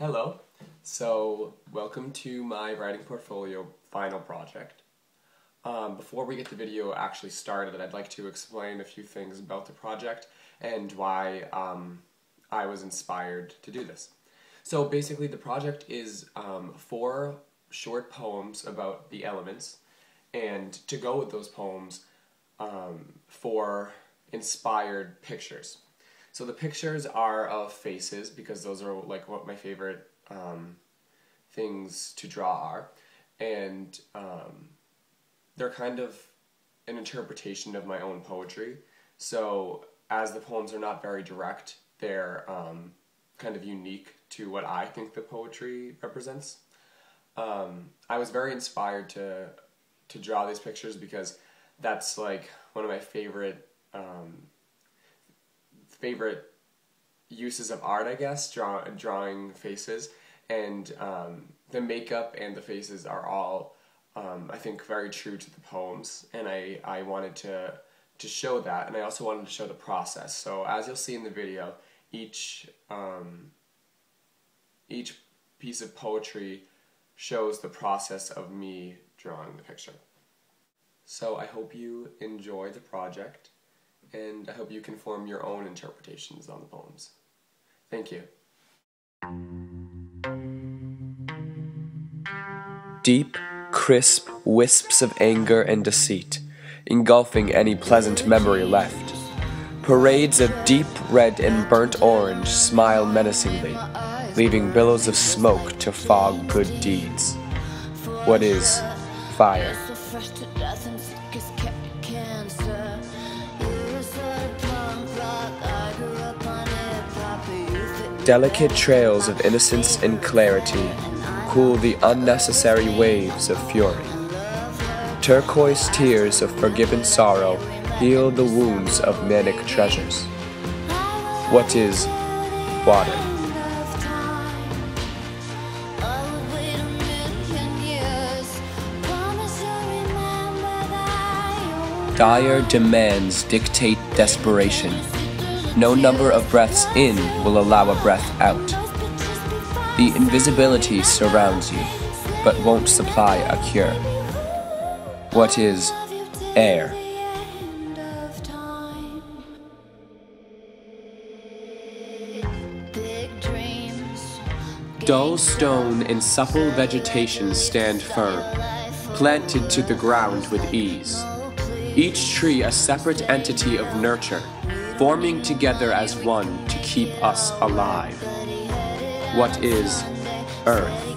Hello. So, welcome to my writing portfolio final project. Um, before we get the video actually started, I'd like to explain a few things about the project and why um, I was inspired to do this. So basically the project is um, four short poems about the elements and to go with those poems, um, four inspired pictures. So the pictures are of faces because those are like what my favorite um, things to draw are, and um, they're kind of an interpretation of my own poetry. So as the poems are not very direct, they're um, kind of unique to what I think the poetry represents. Um, I was very inspired to to draw these pictures because that's like one of my favorite um, favorite uses of art, I guess, draw, drawing faces. And um, the makeup and the faces are all, um, I think, very true to the poems. And I, I wanted to, to show that. And I also wanted to show the process. So as you'll see in the video, each, um, each piece of poetry shows the process of me drawing the picture. So I hope you enjoy the project and I hope you can form your own interpretations on the poems. Thank you. Deep, crisp wisps of anger and deceit, engulfing any pleasant memory left. Parades of deep red and burnt orange smile menacingly, leaving billows of smoke to fog good deeds. What is fire? Delicate trails of innocence and clarity cool the unnecessary waves of fury. Turquoise tears of forgiven sorrow heal the wounds of manic treasures. What is water? Dire demands dictate desperation. No number of breaths in will allow a breath out. The invisibility surrounds you, but won't supply a cure. What is air? Dull stone and supple vegetation stand firm, planted to the ground with ease. Each tree a separate entity of nurture, forming together as one to keep us alive. What is Earth?